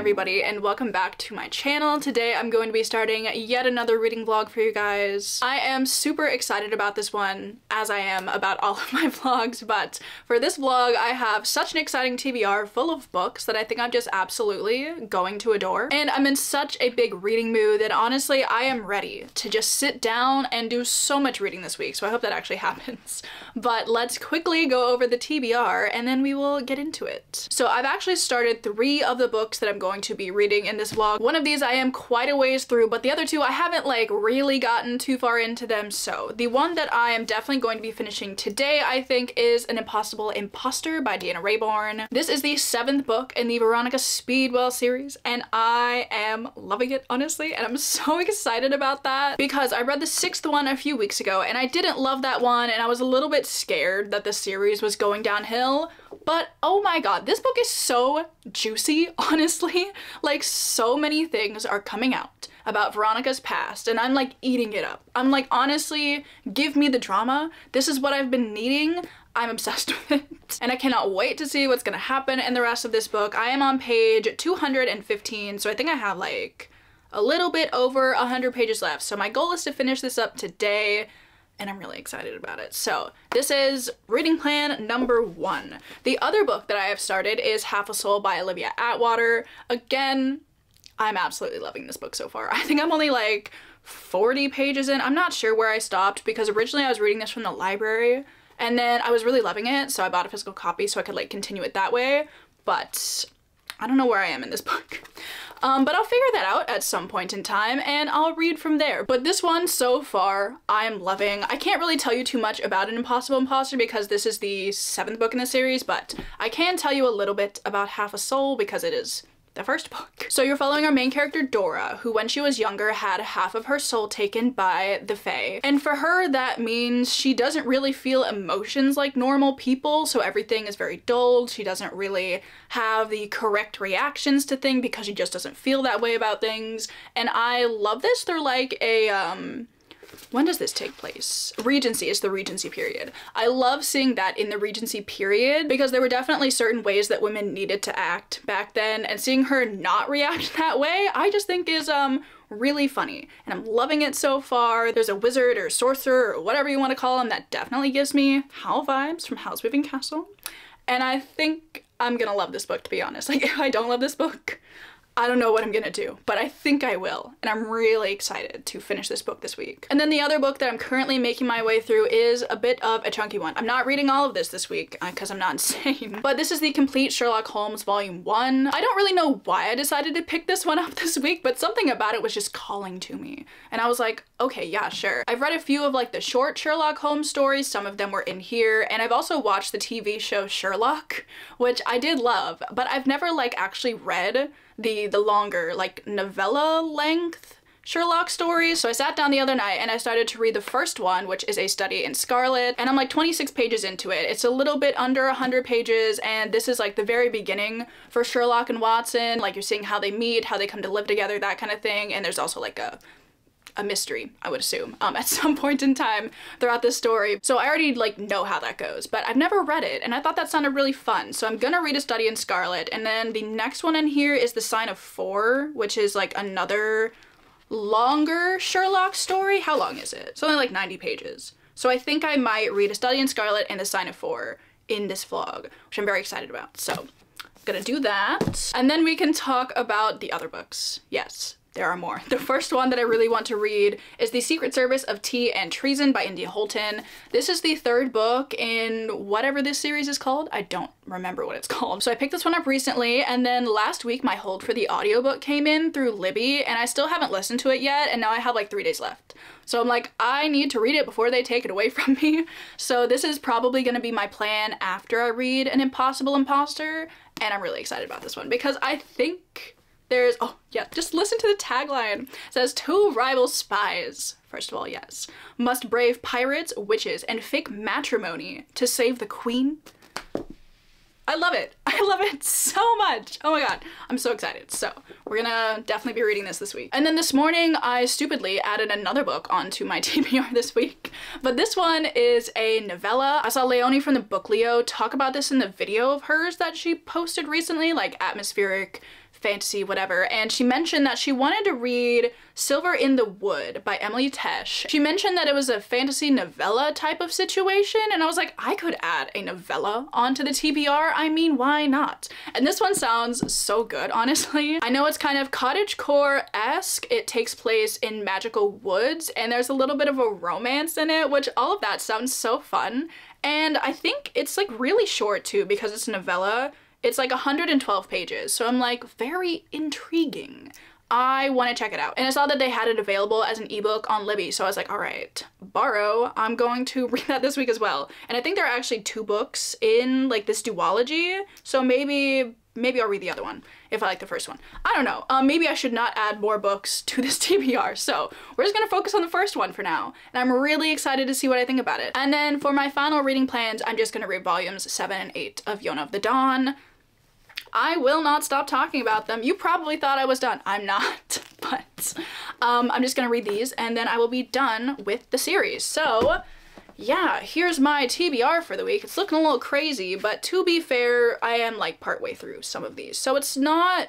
everybody and welcome back to my channel. Today I'm going to be starting yet another reading vlog for you guys. I am super excited about this one as I am about all of my vlogs but for this vlog I have such an exciting TBR full of books that I think I'm just absolutely going to adore and I'm in such a big reading mood that honestly I am ready to just sit down and do so much reading this week so I hope that actually happens. But let's quickly go over the TBR and then we will get into it. So I've actually started three of the books that I'm going to be reading in this vlog. One of these I am quite a ways through, but the other two I haven't like really gotten too far into them. So the one that I am definitely going to be finishing today, I think, is An Impossible Imposter by Deanna Raybourn. This is the seventh book in the Veronica Speedwell series, and I am loving it, honestly, and I'm so excited about that because I read the sixth one a few weeks ago, and I didn't love that one, and I was a little bit scared that the series was going downhill, but oh my god, this book is so juicy, honestly. Like so many things are coming out about Veronica's past and I'm like eating it up. I'm like, honestly, give me the drama. This is what I've been needing. I'm obsessed with it. And I cannot wait to see what's gonna happen in the rest of this book. I am on page 215, so I think I have like a little bit over 100 pages left. So my goal is to finish this up today and I'm really excited about it. So this is reading plan number one. The other book that I have started is Half a Soul by Olivia Atwater. Again, I'm absolutely loving this book so far. I think I'm only like 40 pages in. I'm not sure where I stopped because originally I was reading this from the library and then I was really loving it so I bought a physical copy so I could like continue it that way but I don't know where I am in this book. Um, but I'll figure that out at some point in time and I'll read from there. But this one so far I'm loving. I can't really tell you too much about An Impossible Imposter because this is the seventh book in the series, but I can tell you a little bit about Half a Soul because it is the first book. So you're following our main character Dora, who when she was younger had half of her soul taken by the Fae. And for her that means she doesn't really feel emotions like normal people, so everything is very dulled. She doesn't really have the correct reactions to things because she just doesn't feel that way about things. And I love this. They're like a um when does this take place? Regency is the Regency period. I love seeing that in the Regency period because there were definitely certain ways that women needed to act back then and seeing her not react that way I just think is um really funny and I'm loving it so far. There's a wizard or sorcerer or whatever you want to call him that definitely gives me Howl vibes from Howl's Moving Castle and I think I'm gonna love this book to be honest. Like if I don't love this book I don't know what I'm gonna do, but I think I will. And I'm really excited to finish this book this week. And then the other book that I'm currently making my way through is a bit of a chunky one. I'm not reading all of this this week because uh, I'm not insane, but this is the complete Sherlock Holmes volume one. I don't really know why I decided to pick this one up this week, but something about it was just calling to me. And I was like, okay, yeah, sure. I've read a few of like the short Sherlock Holmes stories. Some of them were in here. And I've also watched the TV show Sherlock, which I did love, but I've never like actually read the the longer like novella length Sherlock stories. So I sat down the other night and I started to read the first one, which is A Study in Scarlet, and I'm like 26 pages into it. It's a little bit under 100 pages, and this is like the very beginning for Sherlock and Watson. Like you're seeing how they meet, how they come to live together, that kind of thing, and there's also like a a mystery, I would assume, um, at some point in time throughout this story. So I already like know how that goes, but I've never read it and I thought that sounded really fun. So I'm gonna read A Study in Scarlet and then the next one in here is The Sign of Four, which is like another longer Sherlock story. How long is it? It's only like 90 pages. So I think I might read A Study in Scarlet and The Sign of Four in this vlog, which I'm very excited about. So I'm gonna do that. And then we can talk about the other books. Yes, there are more. The first one that I really want to read is The Secret Service of Tea and Treason by India Holton. This is the third book in whatever this series is called. I don't remember what it's called. So I picked this one up recently and then last week my hold for the audiobook came in through Libby and I still haven't listened to it yet and now I have like three days left. So I'm like, I need to read it before they take it away from me. So this is probably gonna be my plan after I read An Impossible Imposter and I'm really excited about this one because I think there's, oh yeah, just listen to the tagline. It says, two rival spies, first of all, yes, must brave pirates, witches, and fake matrimony to save the queen. I love it. I love it so much. Oh my god, I'm so excited. So we're gonna definitely be reading this this week. And then this morning I stupidly added another book onto my TBR this week. But this one is a novella. I saw Leonie from the Book Leo talk about this in the video of hers that she posted recently, like atmospheric fantasy, whatever, and she mentioned that she wanted to read Silver in the Wood by Emily Tesh. She mentioned that it was a fantasy novella type of situation, and I was like, I could add a novella onto the TBR. I mean, why not? And this one sounds so good, honestly. I know it's kind of cottagecore-esque. It takes place in magical woods, and there's a little bit of a romance in it, which all of that sounds so fun. And I think it's like really short too because it's a novella. It's like 112 pages, so I'm like, very intriguing. I want to check it out. And I saw that they had it available as an ebook on Libby, so I was like, all right, borrow. I'm going to read that this week as well. And I think there are actually two books in like this duology, so maybe maybe I'll read the other one if I like the first one. I don't know. Um, maybe I should not add more books to this TBR. So we're just gonna focus on the first one for now. And I'm really excited to see what I think about it. And then for my final reading plans, I'm just gonna read volumes seven and eight of Yona of the Dawn. I will not stop talking about them. You probably thought I was done. I'm not, but um, I'm just gonna read these and then I will be done with the series. So yeah, here's my TBR for the week. It's looking a little crazy, but to be fair, I am like partway through some of these. So it's not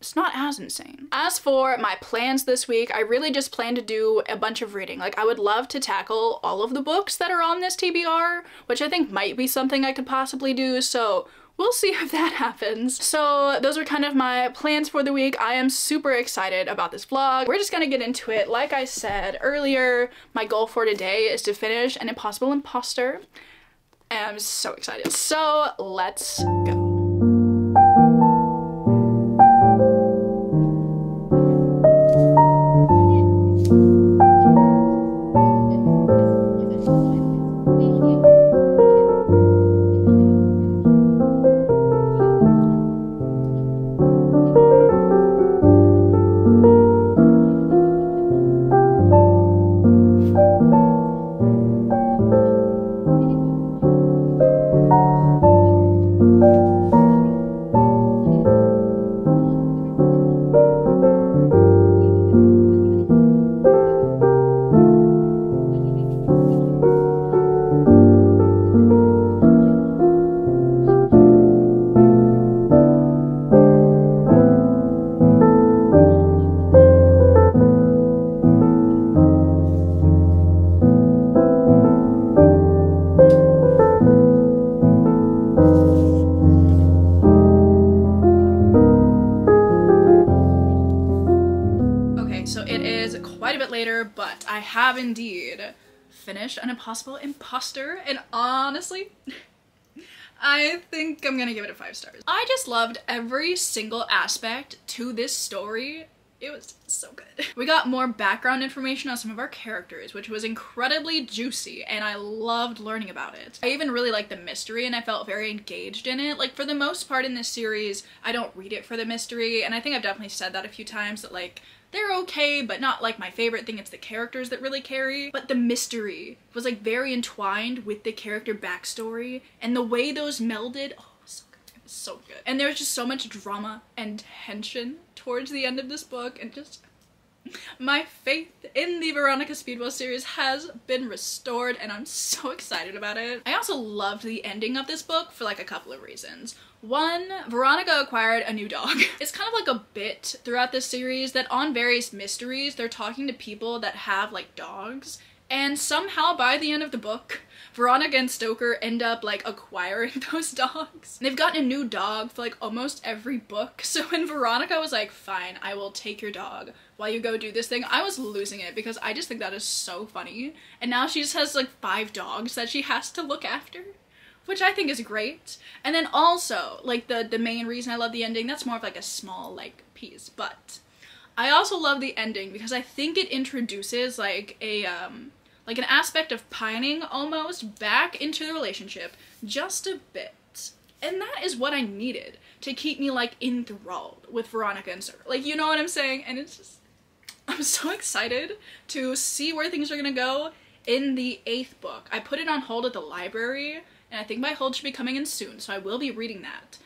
it's not as insane. As for my plans this week, I really just plan to do a bunch of reading. Like I would love to tackle all of the books that are on this TBR, which I think might be something I could possibly do. So we'll see if that happens. So those are kind of my plans for the week. I am super excited about this vlog. We're just gonna get into it. Like I said earlier, my goal for today is to finish An Impossible Imposter. And I'm so excited. So let's go. Have indeed finished An Impossible Imposter, and honestly, I think I'm gonna give it a five stars. I just loved every single aspect to this story. It was so good. We got more background information on some of our characters, which was incredibly juicy, and I loved learning about it. I even really liked the mystery, and I felt very engaged in it. Like, for the most part in this series, I don't read it for the mystery, and I think I've definitely said that a few times, that like, they're okay, but not like my favorite thing. It's the characters that really carry. But the mystery was like very entwined with the character backstory and the way those melded. Oh, so good. So good. And there was just so much drama and tension towards the end of this book and just my faith in the Veronica Speedwell series has been restored and I'm so excited about it. I also loved the ending of this book for like a couple of reasons. One, Veronica acquired a new dog. It's kind of like a bit throughout this series that on various mysteries, they're talking to people that have like dogs and somehow by the end of the book, Veronica and Stoker end up like acquiring those dogs. They've gotten a new dog for like almost every book. So when Veronica was like, fine, I will take your dog while you go do this thing, I was losing it because I just think that is so funny. And now she just has like five dogs that she has to look after which I think is great. And then also, like the, the main reason I love the ending, that's more of like a small like piece, but I also love the ending because I think it introduces like a, um, like an aspect of pining almost back into the relationship just a bit. And that is what I needed to keep me like enthralled with Veronica and Sir. Like, you know what I'm saying? And it's just, I'm so excited to see where things are gonna go in the eighth book. I put it on hold at the library and I think my hold should be coming in soon, so I will be reading that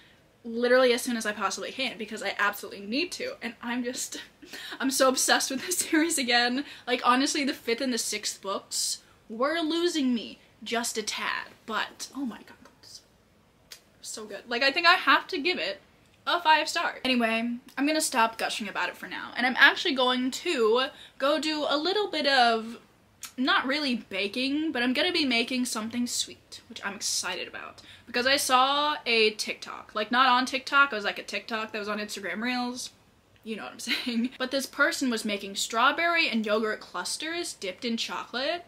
literally as soon as I possibly can because I absolutely need to and I'm just I'm so obsessed with this series again like honestly the fifth and the sixth books were losing me just a tad but oh my god so, good like I think I have to give it a five star. Anyway, I'm gonna stop gushing about it for now. And I'm actually going to go do a little bit of, not really baking, but I'm gonna be making something sweet, which I'm excited about. Because I saw a TikTok, like not on TikTok, it was like a TikTok that was on Instagram Reels. You know what I'm saying. But this person was making strawberry and yogurt clusters dipped in chocolate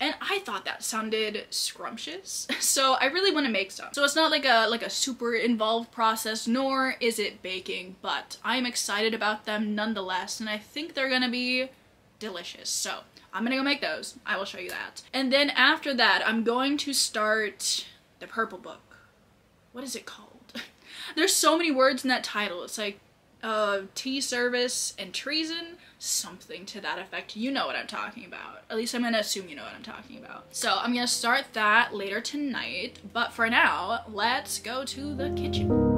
and I thought that sounded scrumptious. So I really want to make some. So it's not like a like a super involved process, nor is it baking, but I'm excited about them nonetheless, and I think they're gonna be delicious. So I'm gonna go make those. I will show you that. And then after that, I'm going to start the purple book. What is it called? There's so many words in that title. It's like uh, tea service and treason something to that effect. You know what I'm talking about. At least I'm gonna assume you know what I'm talking about. So I'm gonna start that later tonight, but for now, let's go to the kitchen.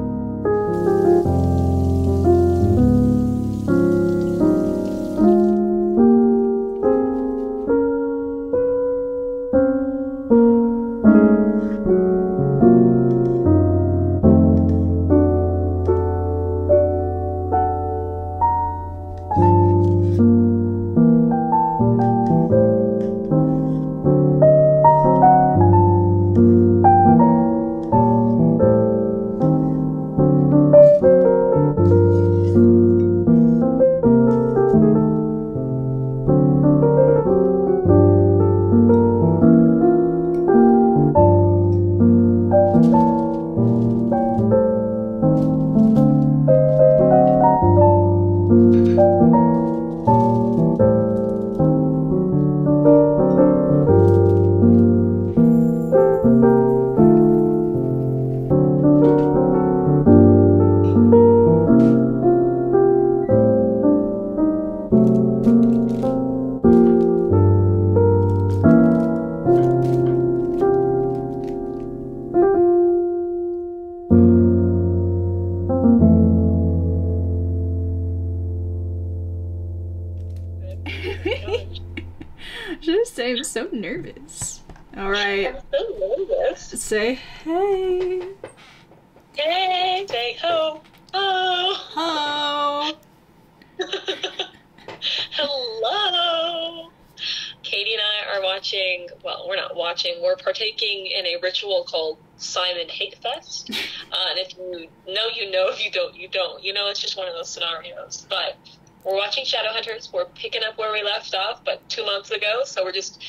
So nervous. All right. I'm so nervous. Say hey. Hey, say ho. Ho. Ho. Hello. Katie and I are watching, well, we're not watching, we're partaking in a ritual called Simon Hate Fest. Uh, and if you know, you know. If you don't, you don't. You know, it's just one of those scenarios. But we're watching Shadowhunters. We're picking up where we left off, but two months ago. So we're just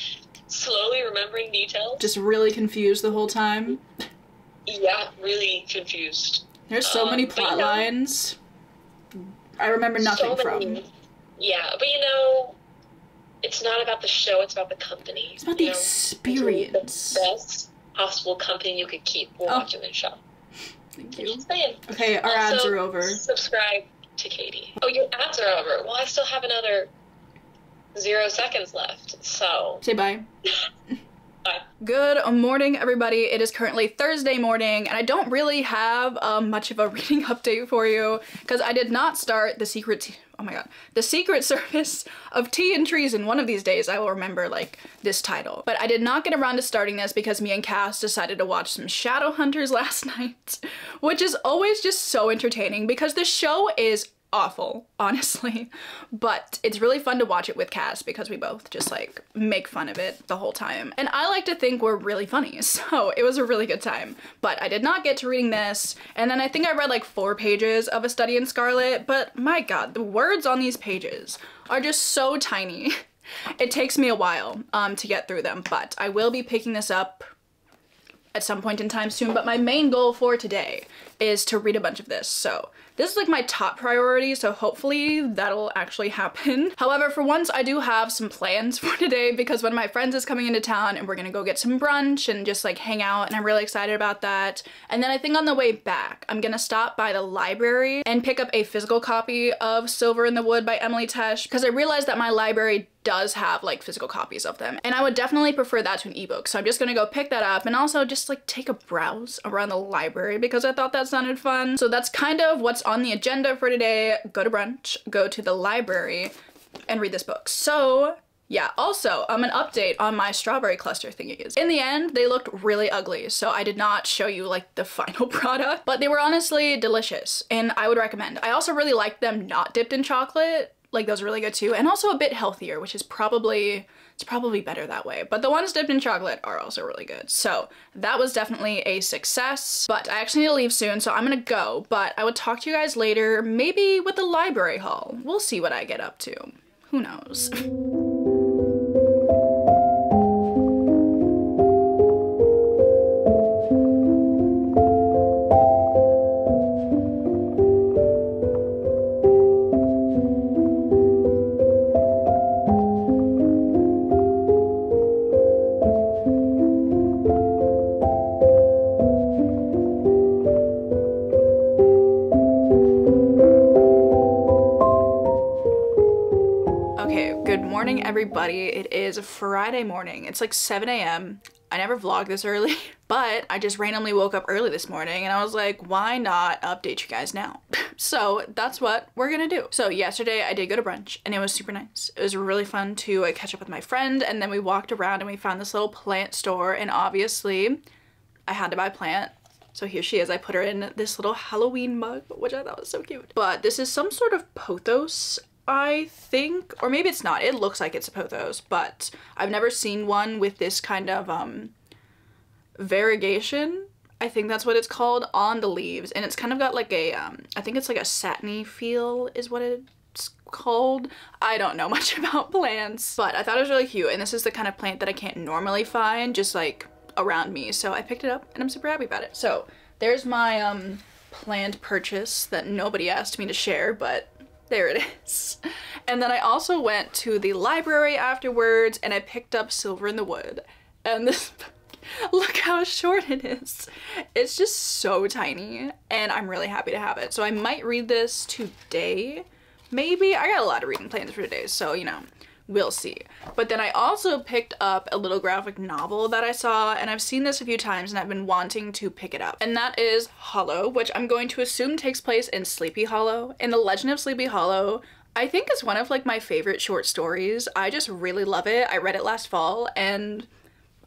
slowly remembering details. Just really confused the whole time. Yeah, really confused. There's so um, many plot you know, lines. I remember nothing so from. Yeah, but you know, it's not about the show. It's about the company. It's about the know? experience. The best possible company you could keep while oh. watching the show. Thank you. Okay, our also, ads are over. Subscribe to Katie. Oh, your ads are over. Well, I still have another zero seconds left, so. Say bye. Bye. Good morning, everybody. It is currently Thursday morning, and I don't really have um, much of a reading update for you because I did not start the secret. Oh my god, the Secret Service of Tea and Treason. One of these days, I will remember like this title. But I did not get around to starting this because me and Cass decided to watch some Shadowhunters last night, which is always just so entertaining because the show is awful, honestly. But it's really fun to watch it with Cass because we both just like make fun of it the whole time. And I like to think we're really funny, so it was a really good time. But I did not get to reading this, and then I think I read like four pages of A Study in Scarlet, but my god, the words on these pages are just so tiny. It takes me a while um, to get through them, but I will be picking this up at some point in time soon, but my main goal for today is to read a bunch of this. So this is like my top priority, so hopefully that'll actually happen. However, for once I do have some plans for today because one of my friends is coming into town and we're gonna go get some brunch and just like hang out and I'm really excited about that. And then I think on the way back, I'm gonna stop by the library and pick up a physical copy of Silver in the Wood by Emily Tesh because I realized that my library does have like physical copies of them. And I would definitely prefer that to an ebook. So I'm just gonna go pick that up and also just like take a browse around the library because I thought that sounded fun. So that's kind of what's on the agenda for today. Go to brunch, go to the library, and read this book. So yeah, also, um, an update on my strawberry cluster thingies. In the end, they looked really ugly, so I did not show you like the final product, but they were honestly delicious and I would recommend. I also really liked them not dipped in chocolate, like those are really good too, and also a bit healthier, which is probably, it's probably better that way. But the ones dipped in chocolate are also really good. So that was definitely a success, but I actually need to leave soon, so I'm gonna go, but I would talk to you guys later, maybe with the library haul. We'll see what I get up to. Who knows? everybody. It is Friday morning. It's like 7 a.m. I never vlog this early, but I just randomly woke up early this morning and I was like, why not update you guys now? so that's what we're gonna do. So yesterday I did go to brunch and it was super nice. It was really fun to uh, catch up with my friend and then we walked around and we found this little plant store and obviously I had to buy a plant so here she is. I put her in this little Halloween mug, which I thought was so cute. But this is some sort of pothos, I think. Or maybe it's not. It looks like it's a pothos, but I've never seen one with this kind of um, variegation. I think that's what it's called on the leaves. And it's kind of got like a, um, I think it's like a satiny feel is what it's called. I don't know much about plants, but I thought it was really cute. And this is the kind of plant that I can't normally find just like around me. So I picked it up and I'm super happy about it. So there's my um planned purchase that nobody asked me to share, but there it is. And then I also went to the library afterwards and I picked up Silver in the Wood. And this look how short it is. It's just so tiny and I'm really happy to have it. So I might read this today. Maybe. I got a lot of reading plans for today, so you know, we'll see. But then I also picked up a little graphic novel that I saw and I've seen this a few times and I've been wanting to pick it up. And that is Hollow, which I'm going to assume takes place in Sleepy Hollow. In The Legend of Sleepy Hollow, I think it's one of like my favorite short stories. I just really love it. I read it last fall and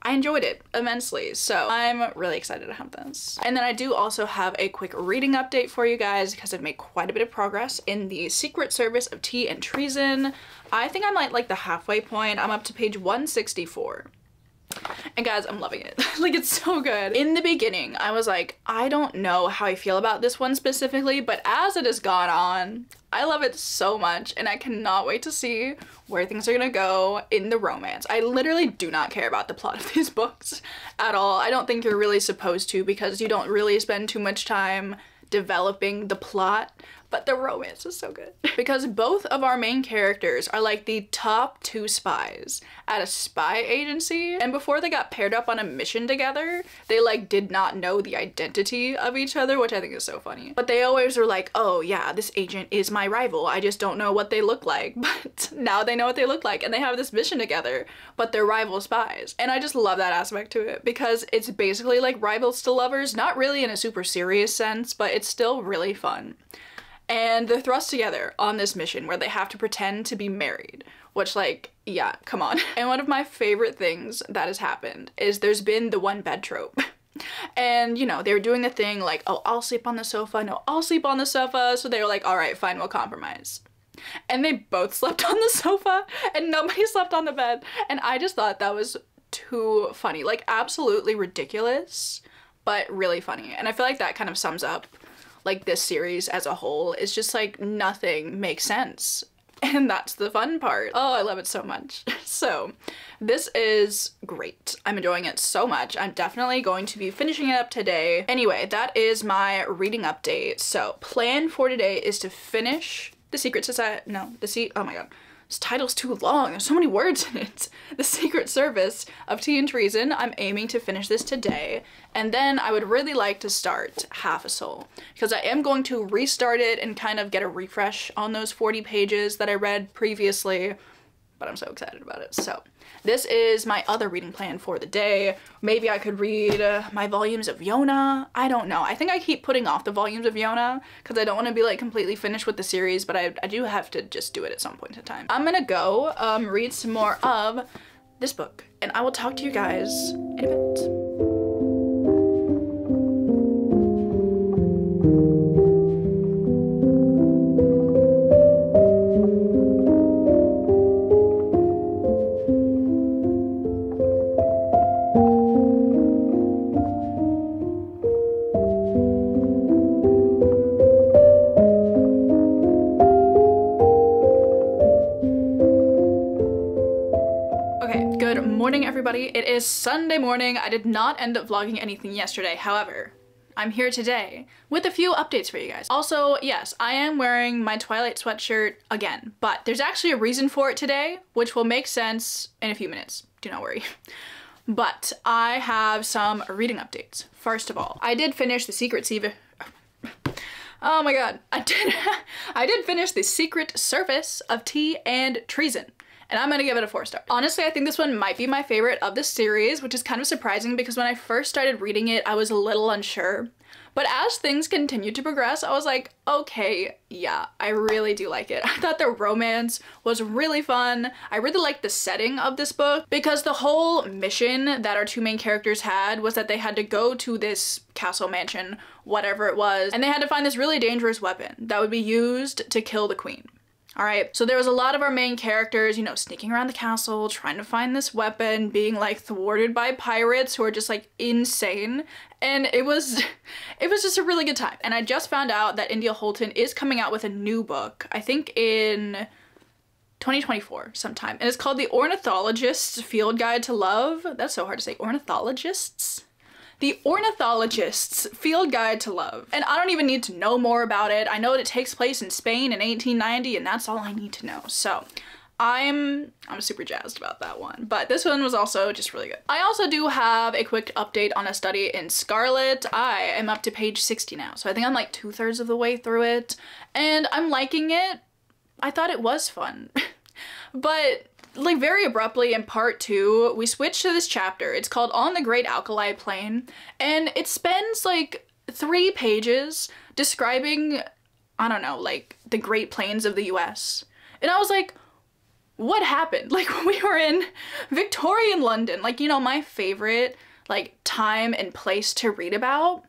I enjoyed it immensely, so I'm really excited to have this. And then I do also have a quick reading update for you guys because I've made quite a bit of progress in the Secret Service of Tea and Treason. I think I'm at like the halfway point. I'm up to page 164. And guys, I'm loving it. like, it's so good. In the beginning, I was like, I don't know how I feel about this one specifically, but as it has gone on, I love it so much and I cannot wait to see where things are gonna go in the romance. I literally do not care about the plot of these books at all. I don't think you're really supposed to because you don't really spend too much time developing the plot but the romance is so good. because both of our main characters are like the top two spies at a spy agency and before they got paired up on a mission together, they like did not know the identity of each other, which I think is so funny. But they always were like, oh yeah, this agent is my rival. I just don't know what they look like. But now they know what they look like and they have this mission together, but they're rival spies. And I just love that aspect to it because it's basically like rivals to lovers, not really in a super serious sense, but it's still really fun and they're thrust together on this mission where they have to pretend to be married which like yeah come on. And one of my favorite things that has happened is there's been the one bed trope. And you know they were doing the thing like oh i'll sleep on the sofa. No i'll sleep on the sofa. So they were like all right fine we'll compromise. And they both slept on the sofa and nobody slept on the bed. And i just thought that was too funny. Like absolutely ridiculous but really funny. And i feel like that kind of sums up like this series as a whole is just like nothing makes sense. And that's the fun part. Oh, I love it so much. So this is great. I'm enjoying it so much. I'm definitely going to be finishing it up today. Anyway, that is my reading update. So plan for today is to finish The Secret Society. No, The Sea. Oh my god. This title's too long. There's so many words in it. The Secret Service of Tea and Treason. I'm aiming to finish this today. And then I would really like to start Half a Soul because I am going to restart it and kind of get a refresh on those 40 pages that I read previously. but I'm so excited about it. So this is my other reading plan for the day. Maybe I could read uh, my volumes of Yona. I don't know. I think I keep putting off the volumes of Yona because I don't want to be like completely finished with the series, but I, I do have to just do it at some point in time. I'm gonna go um, read some more of this book and I will talk to you guys in a bit. Is Sunday morning. I did not end up vlogging anything yesterday. However, I'm here today with a few updates for you guys. Also, yes, I am wearing my Twilight sweatshirt again, but there's actually a reason for it today, which will make sense in a few minutes. Do not worry. But I have some reading updates. First of all, I did finish The Secret Siva. Oh my god, I did I did finish The Secret Service of Tea and Treason and I'm gonna give it a four star. Honestly, I think this one might be my favorite of the series, which is kind of surprising because when I first started reading it, I was a little unsure. But as things continued to progress, I was like, okay, yeah, I really do like it. I thought the romance was really fun. I really liked the setting of this book because the whole mission that our two main characters had was that they had to go to this castle mansion, whatever it was, and they had to find this really dangerous weapon that would be used to kill the queen. All right, so there was a lot of our main characters, you know, sneaking around the castle, trying to find this weapon, being like thwarted by pirates who are just like insane. And it was, it was just a really good time. And I just found out that India Holton is coming out with a new book, I think in 2024 sometime. And it's called The Ornithologist's Field Guide to Love. That's so hard to say. Ornithologists? The Ornithologist's Field Guide to Love. And I don't even need to know more about it. I know that it takes place in Spain in 1890 and that's all I need to know. So I'm I'm super jazzed about that one. But this one was also just really good. I also do have a quick update on a study in Scarlet. I am up to page 60 now. So I think I'm like two thirds of the way through it and I'm liking it. I thought it was fun. but like very abruptly in part two, we switch to this chapter. It's called On the Great Alkali Plain, and it spends like three pages describing, I don't know, like the Great Plains of the US. And I was like, what happened? Like we were in Victorian London, like, you know, my favorite like time and place to read about.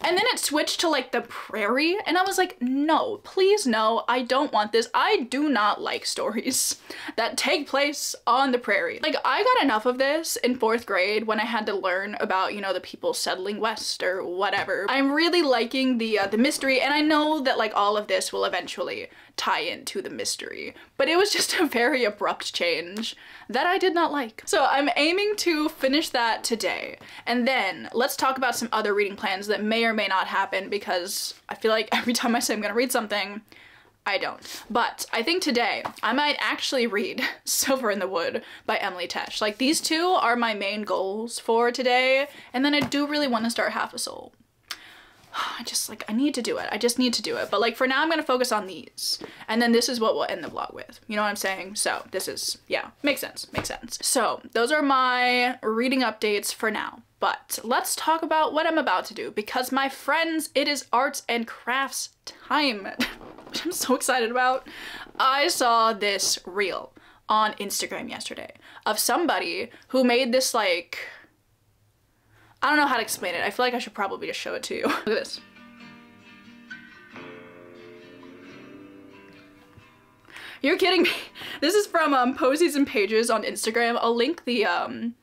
And then it switched to like the prairie and I was like, no, please no, I don't want this. I do not like stories that take place on the prairie. Like I got enough of this in fourth grade when I had to learn about, you know, the people settling west or whatever. I'm really liking the uh, the mystery and I know that like all of this will eventually tie into the mystery, but it was just a very abrupt change that I did not like. So I'm aiming to finish that today. And then let's talk about some other reading plans that may or may not happen because I feel like every time I say I'm gonna read something, I don't. But I think today I might actually read Silver in the Wood by Emily Tesh. Like these two are my main goals for today. And then I do really want to start Half a Soul. I just like, I need to do it. I just need to do it. But like for now, I'm going to focus on these. And then this is what we'll end the vlog with. You know what I'm saying? So this is, yeah, makes sense, makes sense. So those are my reading updates for now. But let's talk about what I'm about to do because my friends, it is arts and crafts time, which I'm so excited about. I saw this reel on Instagram yesterday of somebody who made this like I don't know how to explain it. I feel like I should probably just show it to you. Look at this. You're kidding me. This is from um, Posies and Pages on Instagram. I'll link the um,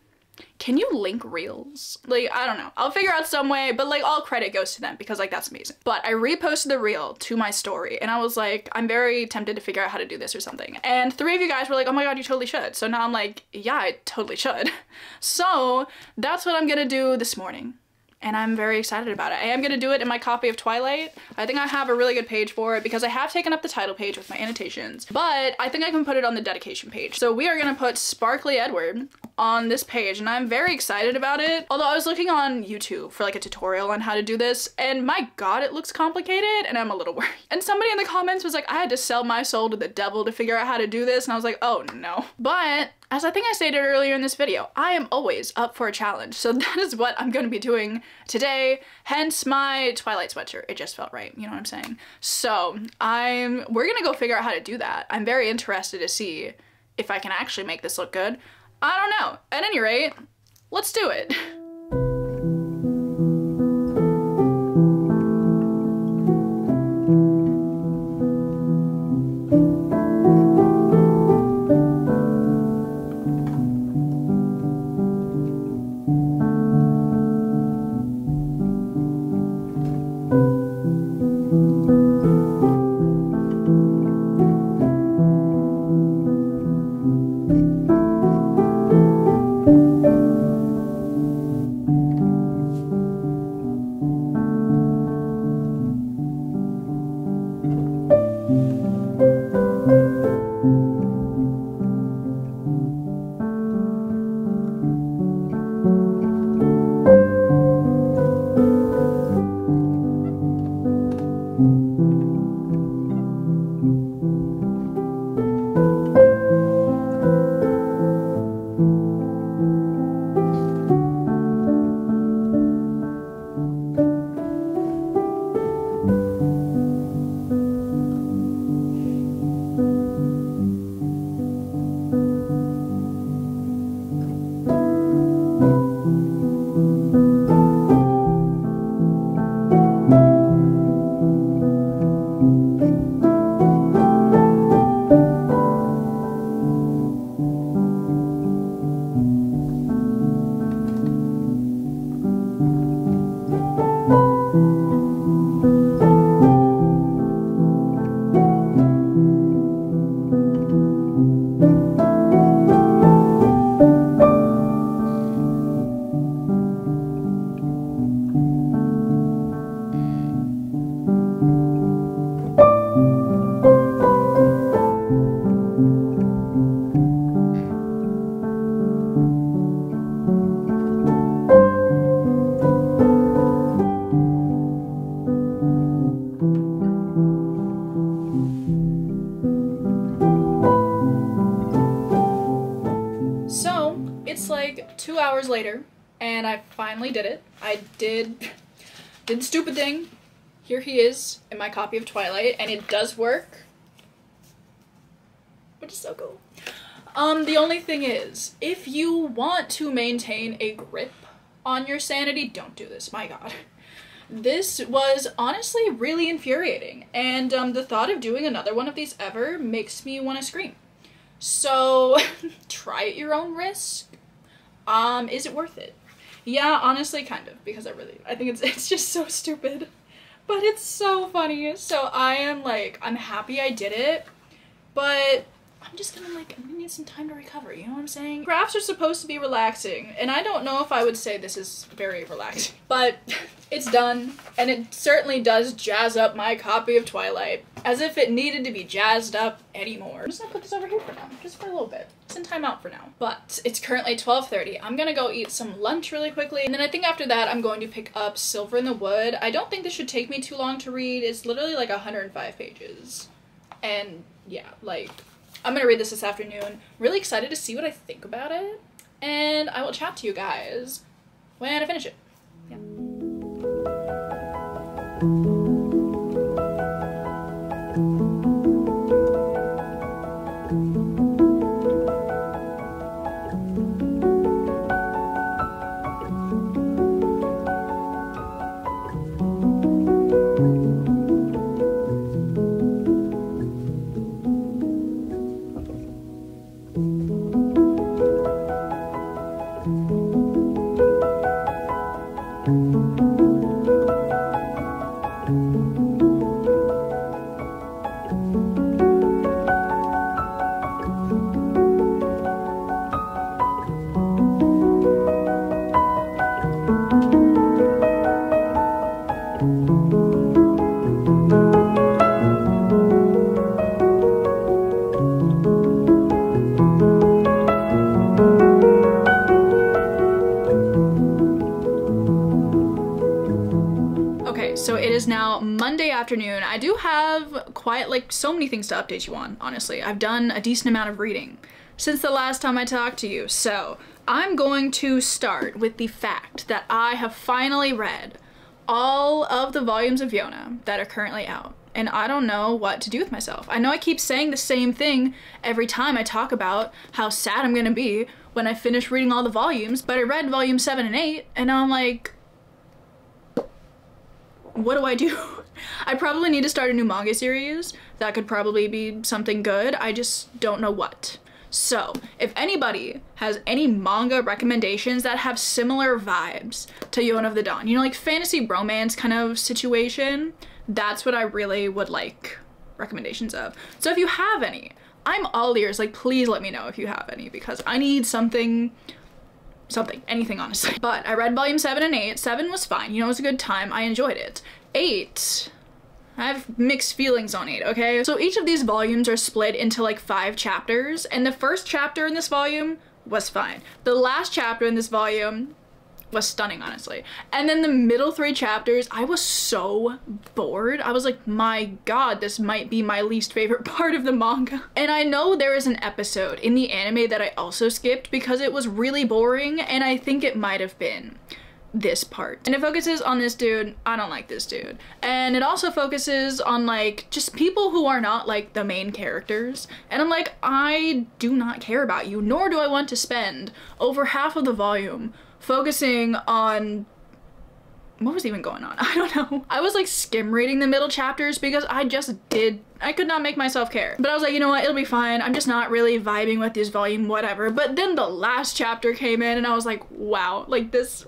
can you link reels? Like, I don't know. I'll figure out some way, but like all credit goes to them because like that's amazing. But I reposted the reel to my story and I was like, I'm very tempted to figure out how to do this or something. And three of you guys were like, oh my god, you totally should. So now I'm like, yeah, I totally should. So that's what I'm gonna do this morning. And I'm very excited about it. I am gonna do it in my copy of Twilight. I think I have a really good page for it because I have taken up the title page with my annotations, but I think I can put it on the dedication page. So we are gonna put Sparkly Edward on this page and I'm very excited about it. Although I was looking on YouTube for like a tutorial on how to do this and my god it looks complicated and I'm a little worried. And somebody in the comments was like I had to sell my soul to the devil to figure out how to do this and I was like oh no. But as I think I stated earlier in this video, I am always up for a challenge, so that is what I'm going to be doing today, hence my Twilight sweatshirt. It just felt right, you know what I'm saying? So, I'm- we're gonna go figure out how to do that. I'm very interested to see if I can actually make this look good. I don't know. At any rate, let's do it. later, and I finally did it. I did, did the stupid thing. Here he is in my copy of Twilight, and it does work. Which is so cool. Um, the only thing is, if you want to maintain a grip on your sanity, don't do this, my god. This was honestly really infuriating, and um, the thought of doing another one of these ever makes me want to scream. So, try at your own risk. Um, is it worth it? Yeah, honestly, kind of, because I really, I think it's it's just so stupid, but it's so funny. So I am like, I'm happy I did it, but I'm just gonna like, I'm gonna need some time to recover. You know what I'm saying? Crafts are supposed to be relaxing, and I don't know if I would say this is very relaxing, but it's done, and it certainly does jazz up my copy of Twilight, as if it needed to be jazzed up anymore. I'm just gonna put this over here for now, just for a little bit. It's in timeout for now. But it's currently 12.30. I'm gonna go eat some lunch really quickly, and then I think after that I'm going to pick up Silver in the Wood. I don't think this should take me too long to read. It's literally like 105 pages. And yeah, like, I'm gonna read this this afternoon. Really excited to see what I think about it. And I will chat to you guys when I finish it. Yeah. So it is now Monday afternoon. I do have quite like so many things to update you on, honestly. I've done a decent amount of reading since the last time I talked to you. So I'm going to start with the fact that I have finally read all of the volumes of Yona that are currently out. And I don't know what to do with myself. I know I keep saying the same thing every time I talk about how sad I'm gonna be when I finish reading all the volumes, but I read volume 7 and 8, and I'm like, what do I do? I probably need to start a new manga series. That could probably be something good. I just don't know what. So, if anybody has any manga recommendations that have similar vibes to Yona of the Dawn, you know, like fantasy romance kind of situation, that's what I really would like recommendations of. So if you have any, I'm all ears. Like, please let me know if you have any because I need something something, anything honestly. But I read volume 7 and 8. 7 was fine, you know, it was a good time, I enjoyed it. 8, I have mixed feelings on 8, okay? So each of these volumes are split into like five chapters, and the first chapter in this volume was fine. The last chapter in this volume was stunning, honestly. And then the middle three chapters, I was so bored. I was like, my god, this might be my least favorite part of the manga. And I know there is an episode in the anime that I also skipped because it was really boring, and I think it might have been this part. And it focuses on this dude. I don't like this dude. And it also focuses on like just people who are not like the main characters. And I'm like, I do not care about you, nor do I want to spend over half of the volume focusing on what was even going on? I don't know. I was like skim reading the middle chapters because I just did, I could not make myself care. But I was like, you know what, it'll be fine. I'm just not really vibing with this volume, whatever. But then the last chapter came in and I was like, wow, like this,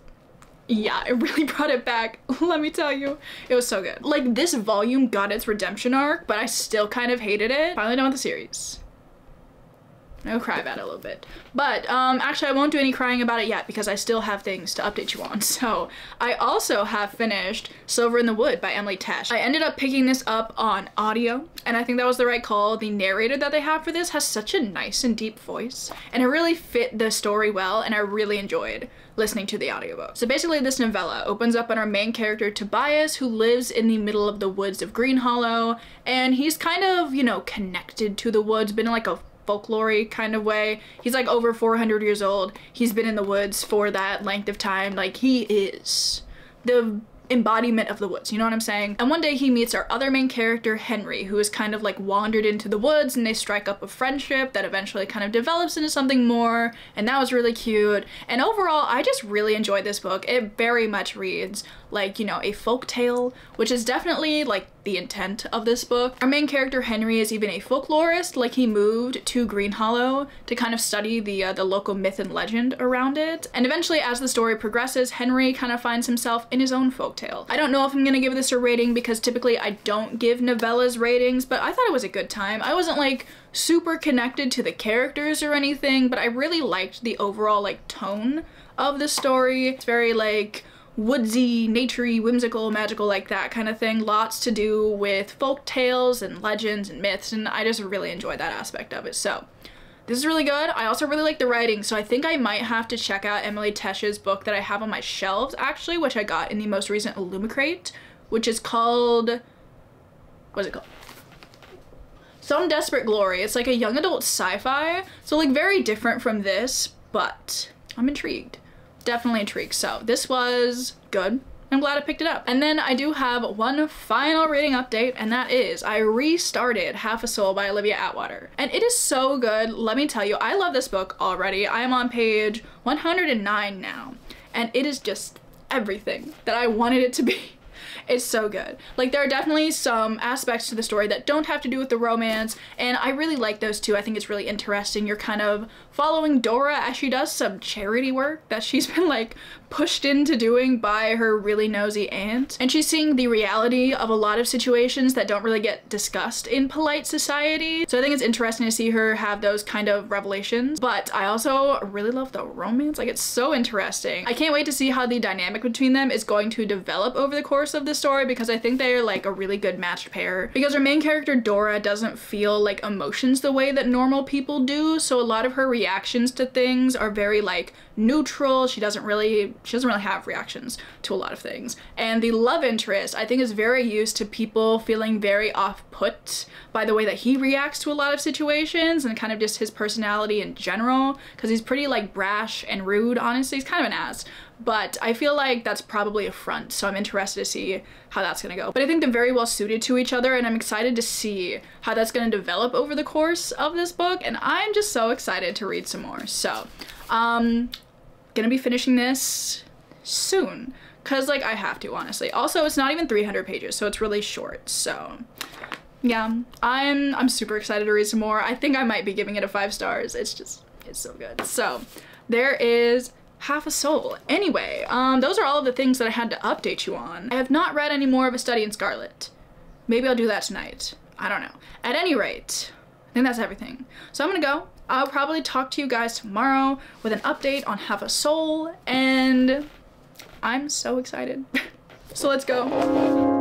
yeah, it really brought it back. Let me tell you, it was so good. Like this volume got its redemption arc, but I still kind of hated it. Finally done with the series. I'll cry about it a little bit. But um, actually I won't do any crying about it yet because I still have things to update you on. So I also have finished Silver in the Wood by Emily Tesh. I ended up picking this up on audio and I think that was the right call. The narrator that they have for this has such a nice and deep voice and it really fit the story well and I really enjoyed listening to the audiobook. So basically this novella opens up on our main character Tobias who lives in the middle of the woods of Green Hollow and he's kind of, you know, connected to the woods, been like a folklory kind of way. He's like over 400 years old. He's been in the woods for that length of time. Like he is the embodiment of the woods, you know what I'm saying? And one day he meets our other main character, Henry, who is kind of like wandered into the woods and they strike up a friendship that eventually kind of develops into something more, and that was really cute. And overall, I just really enjoyed this book. It very much reads like, you know, a folk tale, which is definitely like the intent of this book. Our main character Henry is even a folklorist, like he moved to Green Hollow to kind of study the uh, the local myth and legend around it. And eventually as the story progresses, Henry kind of finds himself in his own folktale. I don't know if I'm gonna give this a rating because typically I don't give novellas ratings, but I thought it was a good time. I wasn't like super connected to the characters or anything, but I really liked the overall like tone of the story. It's very like woodsy, naturey, whimsical, magical, like that kind of thing. Lots to do with folk tales and legends and myths, and I just really enjoy that aspect of it. So this is really good. I also really like the writing, so I think I might have to check out Emily Tesh's book that I have on my shelves, actually, which I got in the most recent Illumicrate, which is called, what is it called? Some Desperate Glory. It's like a young adult sci-fi, so like very different from this, but I'm intrigued definitely intrigued. So this was good. I'm glad I picked it up. And then I do have one final reading update, and that is I restarted Half a Soul by Olivia Atwater. And it is so good. Let me tell you, I love this book already. I am on page 109 now, and it is just everything that I wanted it to be. It's so good. Like there are definitely some aspects to the story that don't have to do with the romance and I really like those too. I think it's really interesting. You're kind of following Dora as she does some charity work that she's been like pushed into doing by her really nosy aunt. And she's seeing the reality of a lot of situations that don't really get discussed in polite society. So I think it's interesting to see her have those kind of revelations. But I also really love the romance. Like it's so interesting. I can't wait to see how the dynamic between them is going to develop over the course of the story because I think they are like a really good matched pair. Because her main character Dora doesn't feel like emotions the way that normal people do. So a lot of her reactions to things are very like neutral. She doesn't really she doesn't really have reactions to a lot of things. And the love interest, I think, is very used to people feeling very off put by the way that he reacts to a lot of situations and kind of just his personality in general. Because he's pretty like brash and rude. Honestly, he's kind of an ass. But I feel like that's probably a front, so I'm interested to see how that's gonna go. But I think they're very well suited to each other, and I'm excited to see how that's gonna develop over the course of this book, and I'm just so excited to read some more. So, um, gonna be finishing this soon because like I have to honestly. Also, it's not even 300 pages, so it's really short. So, yeah, I'm I'm super excited to read some more. I think I might be giving it a 5 stars. It's just it's so good. So, there is half a soul. Anyway, um those are all of the things that I had to update you on. I have not read any more of A Study in Scarlet. Maybe I'll do that tonight. I don't know. At any rate, I think that's everything. So I'm gonna go. I'll probably talk to you guys tomorrow with an update on Half a Soul, and I'm so excited. so let's go.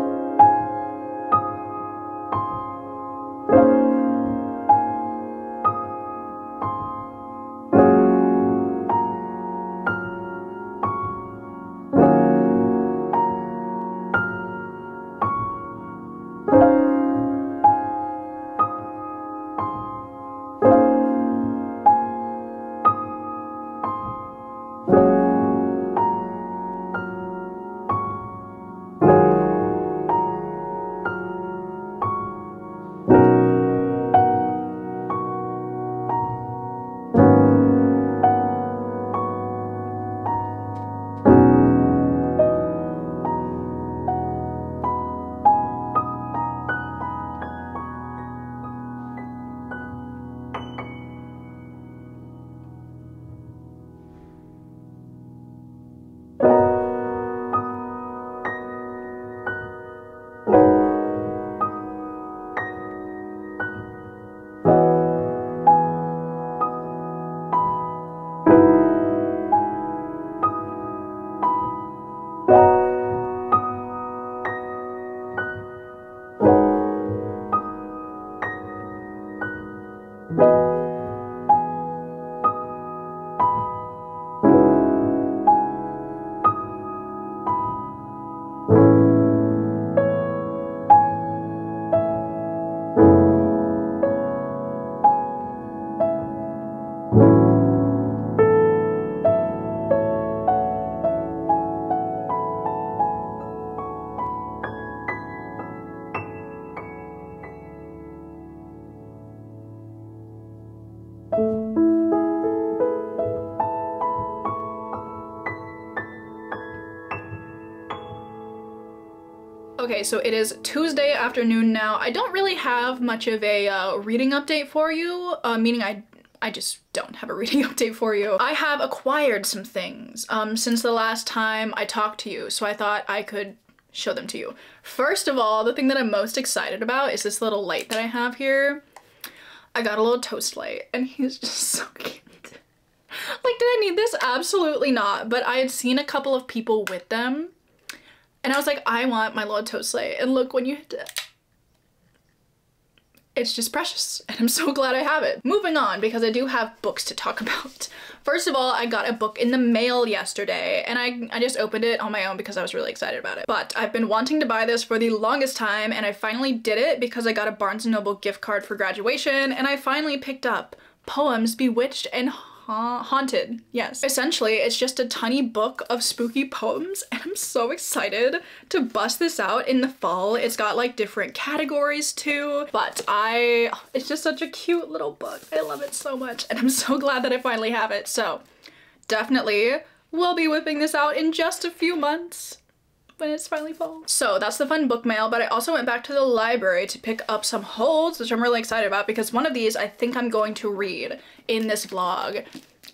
Okay, so it is Tuesday afternoon now. I don't really have much of a uh, reading update for you, uh, meaning I I just don't have a reading update for you. I have acquired some things um, since the last time I talked to you, so I thought I could show them to you. First of all, the thing that I'm most excited about is this little light that I have here. I got a little toast light, and he's just so cute. like, did I need this? Absolutely not, but I had seen a couple of people with them, and I was like, I want my toast light. And look, when you hit it, it's just precious and I'm so glad I have it. Moving on because I do have books to talk about. First of all, I got a book in the mail yesterday and I, I just opened it on my own because I was really excited about it. But I've been wanting to buy this for the longest time and I finally did it because I got a Barnes & Noble gift card for graduation and I finally picked up Poems Bewitched and ha haunted. Yes. Essentially, it's just a tiny book of spooky poems and I'm so excited to bust this out in the fall. It's got like different categories too, but I, it's just such a cute little book. I love it so much and I'm so glad that I finally have it. So definitely we'll be whipping this out in just a few months when it's finally fall. So that's the fun book mail, but I also went back to the library to pick up some holds, which I'm really excited about because one of these I think I'm going to read in this vlog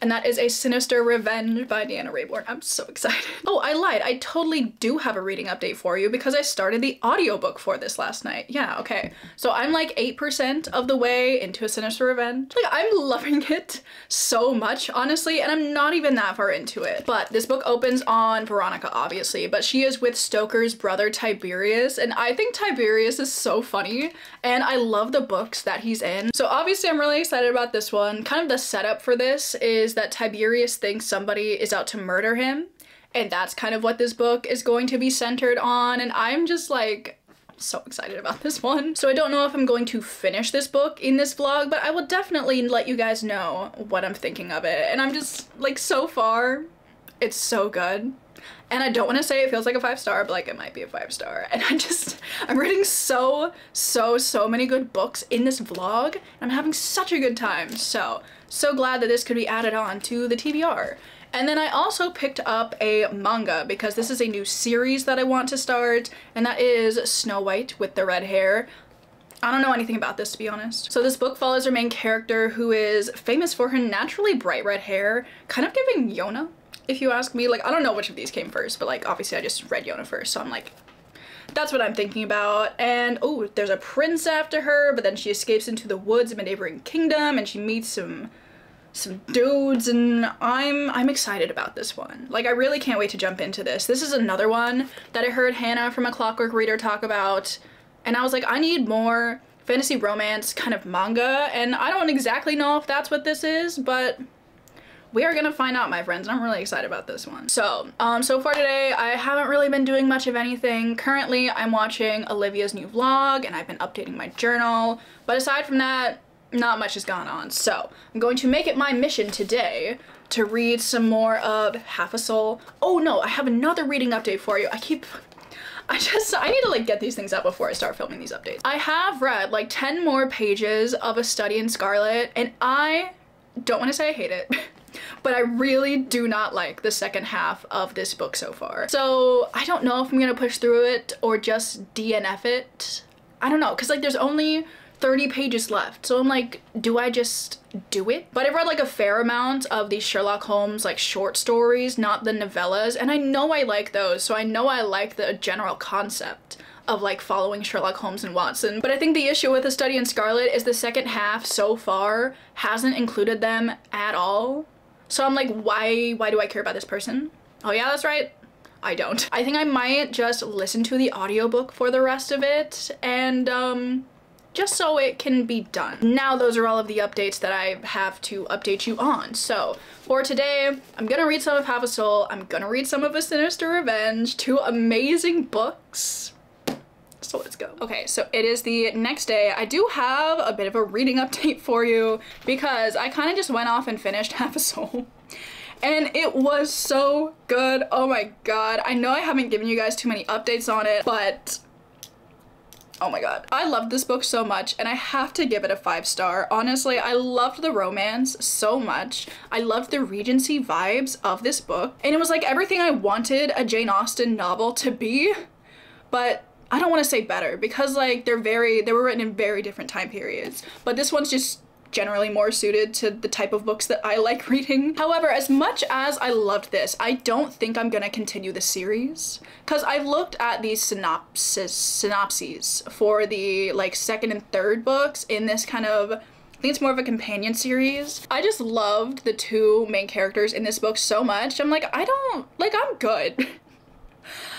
and that is A Sinister Revenge by Deanna Raybourn. I'm so excited. Oh, I lied. I totally do have a reading update for you because I started the audiobook for this last night. Yeah, okay. So I'm like 8% of the way into A Sinister Revenge. Like, I'm loving it so much, honestly, and I'm not even that far into it. But this book opens on Veronica, obviously, but she is with Stoker's brother Tiberius, and I think Tiberius is so funny, and I love the books that he's in. So obviously I'm really excited about this one. Kind of the setup for this is is that Tiberius thinks somebody is out to murder him. And that's kind of what this book is going to be centered on. And I'm just like, so excited about this one. So I don't know if I'm going to finish this book in this vlog, but I will definitely let you guys know what I'm thinking of it. And I'm just like so far, it's so good. And I don't want to say it feels like a five star, but like it might be a five star. And I just, I'm reading so, so, so many good books in this vlog. And I'm having such a good time. So, so glad that this could be added on to the TBR. And then I also picked up a manga because this is a new series that I want to start, and that is Snow White with the red hair. I don't know anything about this to be honest. So this book follows our main character who is famous for her naturally bright red hair, kind of giving Yona, if you ask me. Like, I don't know which of these came first, but like, obviously I just read Yona first, so I'm like, that's what I'm thinking about. And oh, there's a prince after her, but then she escapes into the woods of a neighboring kingdom and she meets some some dudes and I'm I'm excited about this one. Like I really can't wait to jump into this. This is another one that I heard Hannah from A Clockwork Reader talk about and I was like I need more fantasy romance kind of manga and I don't exactly know if that's what this is but we are gonna find out my friends and I'm really excited about this one. So um so far today I haven't really been doing much of anything. Currently I'm watching Olivia's new vlog and I've been updating my journal but aside from that not much has gone on. So I'm going to make it my mission today to read some more of Half a Soul. Oh no, I have another reading update for you. I keep I just, I need to like get these things out before I start filming these updates. I have read like 10 more pages of A Study in Scarlet and I don't want to say I hate it, but I really do not like the second half of this book so far. So I don't know if I'm gonna push through it or just DNF it. I don't know, cause like there's only 30 pages left. So I'm like, do I just do it? But I've read like a fair amount of these Sherlock Holmes like short stories, not the novellas, and I know I like those, so I know I like the general concept of like following Sherlock Holmes and Watson. But I think the issue with A Study in Scarlet is the second half so far hasn't included them at all. So I'm like, why, why do I care about this person? Oh yeah, that's right. I don't. I think I might just listen to the audiobook for the rest of it and um just so it can be done. Now those are all of the updates that I have to update you on. So for today, I'm gonna read some of Half a Soul, I'm gonna read some of A Sinister Revenge, two amazing books. So let's go. Okay, so it is the next day. I do have a bit of a reading update for you because I kind of just went off and finished Half a Soul and it was so good. Oh my god. I know I haven't given you guys too many updates on it, but Oh my god. I loved this book so much and I have to give it a five star. Honestly, I loved the romance so much. I loved the Regency vibes of this book. And it was like everything I wanted a Jane Austen novel to be, but I don't want to say better because like they're very, they were written in very different time periods. But this one's just generally more suited to the type of books that I like reading. However, as much as I loved this, I don't think I'm gonna continue the series because I've looked at these synopsis synopses for the like second and third books in this kind of I think it's more of a companion series. I just loved the two main characters in this book so much. I'm like, I don't, like, I'm good.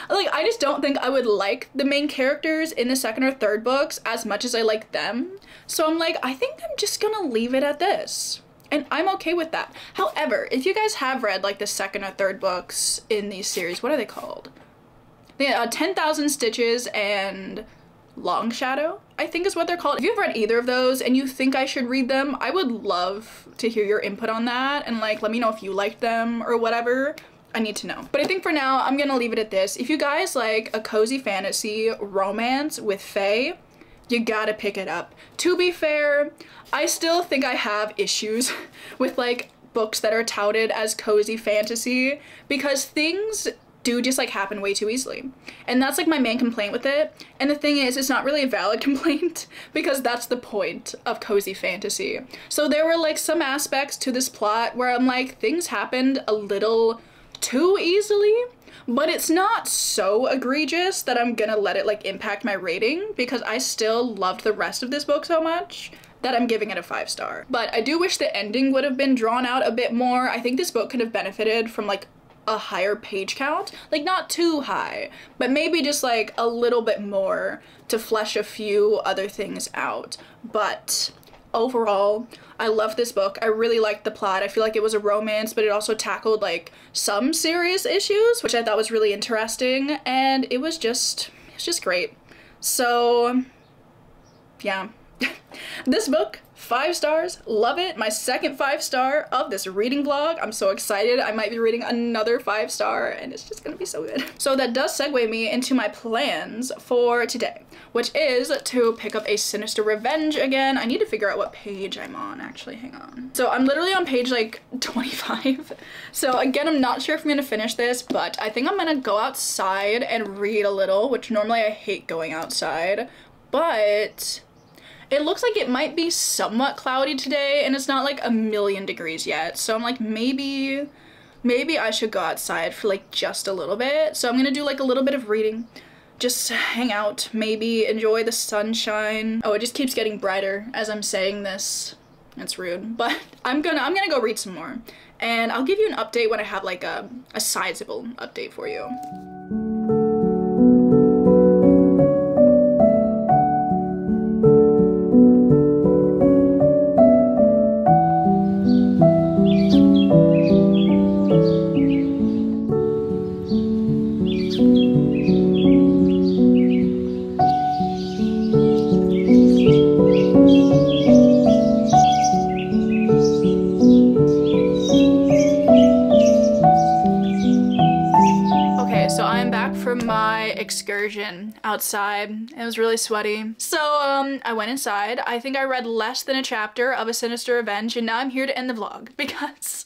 like I just don't think I would like the main characters in the second or third books as much as I like them. So I'm like, I think I'm just gonna leave it at this. And I'm okay with that. However, if you guys have read like the second or third books in these series, what are they called? Yeah, uh, 10,000 Stitches and Long Shadow, I think is what they're called. If you've read either of those and you think I should read them, I would love to hear your input on that and like let me know if you liked them or whatever. I need to know. But I think for now, I'm gonna leave it at this. If you guys like a cozy fantasy romance with fae, you gotta pick it up. To be fair, I still think I have issues with like books that are touted as cozy fantasy because things do just like happen way too easily. And that's like my main complaint with it. And the thing is, it's not really a valid complaint because that's the point of cozy fantasy. So there were like some aspects to this plot where I'm like, things happened a little too easily, but it's not so egregious that I'm gonna let it like impact my rating because I still loved the rest of this book so much that I'm giving it a five star. But I do wish the ending would have been drawn out a bit more. I think this book could have benefited from like a higher page count. Like not too high, but maybe just like a little bit more to flesh a few other things out. But overall, I love this book. I really liked the plot. I feel like it was a romance, but it also tackled like some serious issues, which I thought was really interesting, and it was just it's just great. So, yeah. this book five stars. Love it. My second five star of this reading vlog. I'm so excited. I might be reading another five star and it's just gonna be so good. So that does segue me into my plans for today which is to pick up a sinister revenge again. I need to figure out what page i'm on actually. Hang on. So i'm literally on page like 25 so again i'm not sure if i'm gonna finish this but i think i'm gonna go outside and read a little which normally i hate going outside but it looks like it might be somewhat cloudy today and it's not like a million degrees yet. So I'm like, maybe, maybe I should go outside for like just a little bit. So I'm gonna do like a little bit of reading. Just hang out, maybe enjoy the sunshine. Oh, it just keeps getting brighter as I'm saying this. It's rude, but I'm gonna I'm gonna go read some more. And I'll give you an update when I have like a, a sizable update for you. Excursion outside. It was really sweaty. So um, I went inside. I think I read less than a chapter of A Sinister Revenge and now I'm here to end the vlog because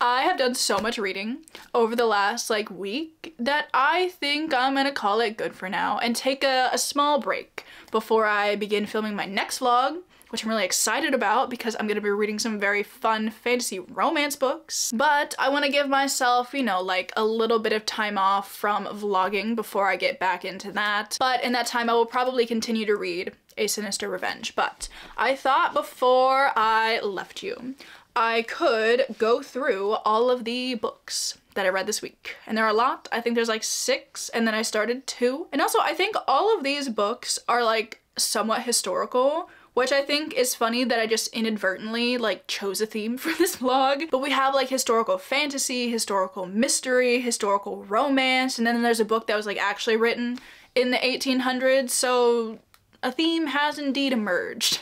I have done so much reading over the last like week that I think I'm gonna call it good for now and take a, a small break before I begin filming my next vlog which I'm really excited about because I'm gonna be reading some very fun fantasy romance books. But I wanna give myself, you know, like a little bit of time off from vlogging before I get back into that. But in that time, I will probably continue to read A Sinister Revenge. But I thought before I left you, I could go through all of the books that I read this week. And there are a lot. I think there's like six, and then I started two. And also, I think all of these books are like somewhat historical, which I think is funny that I just inadvertently like chose a theme for this vlog. But we have like historical fantasy, historical mystery, historical romance, and then there's a book that was like actually written in the 1800s, so a theme has indeed emerged.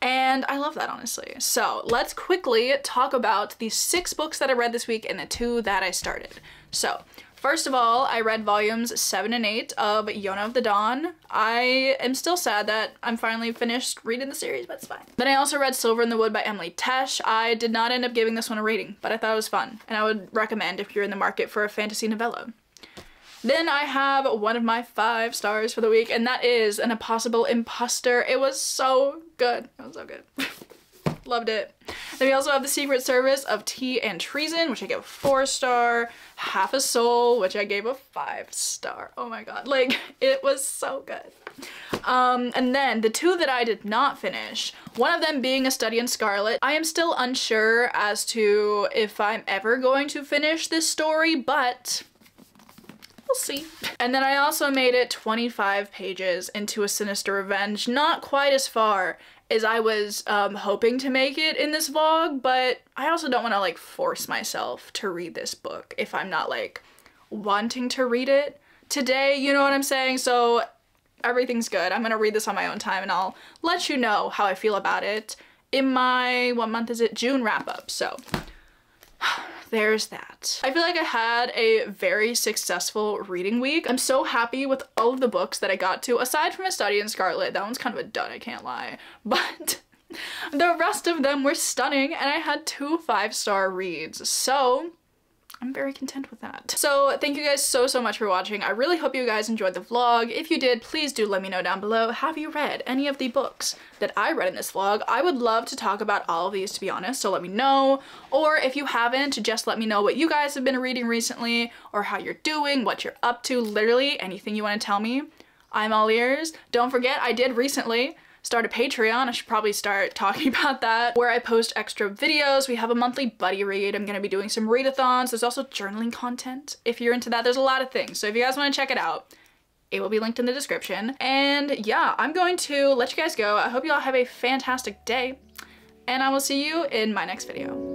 And I love that, honestly. So let's quickly talk about the six books that I read this week and the two that I started. So First of all, I read volumes 7 and 8 of Yona of the Dawn. I am still sad that I'm finally finished reading the series, but it's fine. Then I also read Silver in the Wood by Emily Tesh. I did not end up giving this one a rating, but I thought it was fun, and I would recommend if you're in the market for a fantasy novella. Then I have one of my five stars for the week, and that is An Impossible Imposter. It was so good. It was so good. Loved it. Then we also have The Secret Service of Tea and Treason, which I gave a four star. Half a Soul, which I gave a five star. Oh my god, like it was so good. Um, and then the two that I did not finish, one of them being A Study in Scarlet. I am still unsure as to if I'm ever going to finish this story, but we'll see. And then I also made it 25 pages into A Sinister Revenge, not quite as far is I was um, hoping to make it in this vlog, but I also don't want to like force myself to read this book if I'm not like wanting to read it today, you know what I'm saying? So everything's good. I'm gonna read this on my own time and I'll let you know how I feel about it in my, what month is it? June wrap up. So there's that. I feel like I had a very successful reading week. I'm so happy with all of the books that I got to, aside from A Study in Scarlet. That one's kind of a dud, I can't lie. But the rest of them were stunning and I had two five-star reads. So I'm very content with that. So thank you guys so, so much for watching. I really hope you guys enjoyed the vlog. If you did, please do let me know down below. Have you read any of the books that I read in this vlog? I would love to talk about all of these, to be honest, so let me know. Or if you haven't, just let me know what you guys have been reading recently or how you're doing, what you're up to, literally anything you want to tell me. I'm all ears. Don't forget, I did recently start a Patreon. I should probably start talking about that, where I post extra videos. We have a monthly buddy read. I'm gonna be doing some readathons. There's also journaling content. If you're into that, there's a lot of things. So if you guys wanna check it out, it will be linked in the description. And yeah, I'm going to let you guys go. I hope you all have a fantastic day and I will see you in my next video.